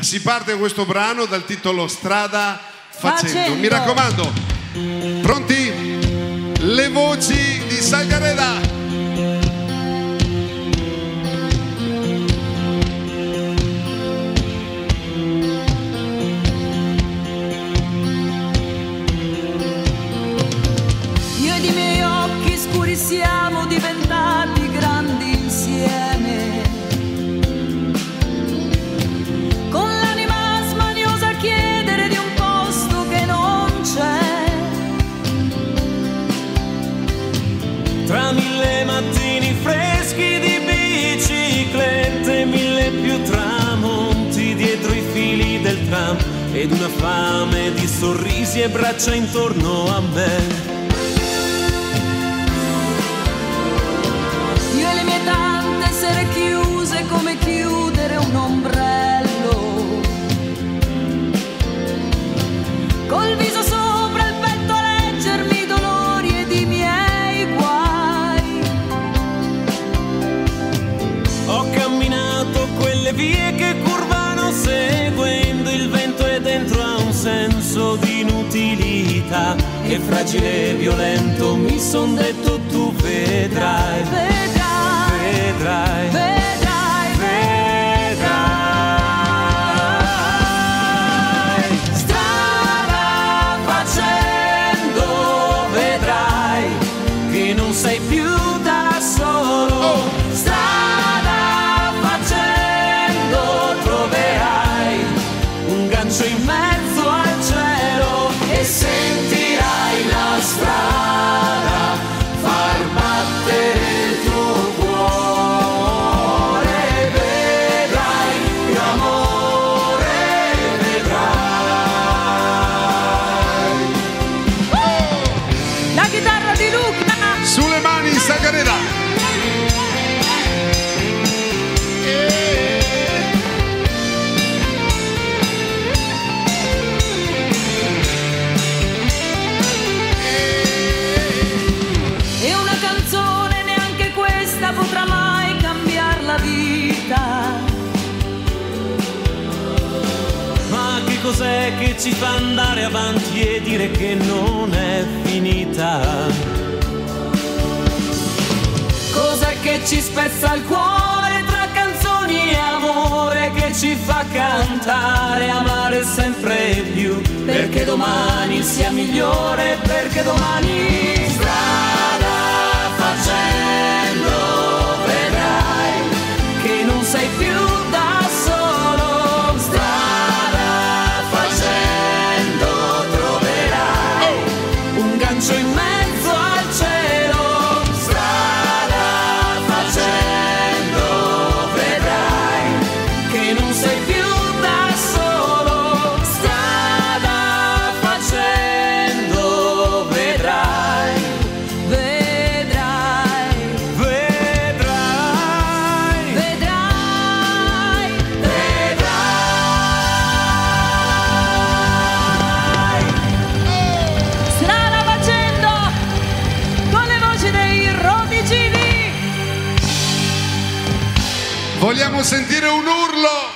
Si parte questo brano dal titolo Strada facendo. Facendo. Mi raccomando, pronti? Le voci di Salgareda. Ed una fame di sorrisi e braccia intorno a me. Io e le mie tante sere chiuse come chiudere un ombrello. Col viso sopra il petto a leggermi i dolori ed i miei guai. Ho camminato quelle vie che curvano seguendo E fragile e violento mi son detto tu vedrai, Vedrai, vedrai. vedrai, vedrai. Strada facendo vedrai che non sei più da solo. Strada Sulle mani Salgareda. E una canzone neanche questa potrà mai cambiare la vita. Ma che cos'è che ci fa andare avanti e dire che non ci spezza il cuore tra canzoni e amore che ci fa cantare, amare sempre più? Perché domani sia migliore, perché domani Vogliamo sentire un urlo.